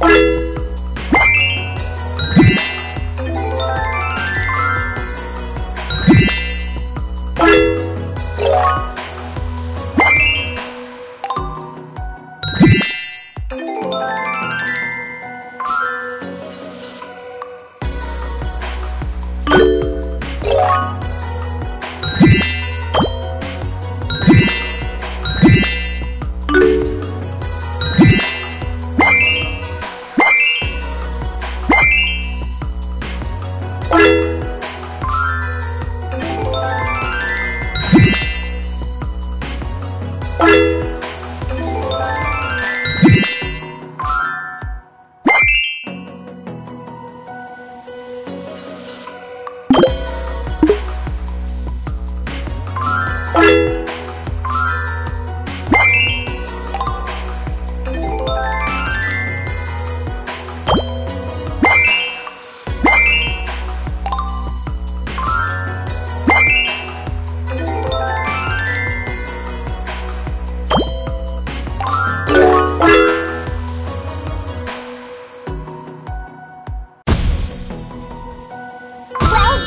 Bye.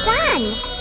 done!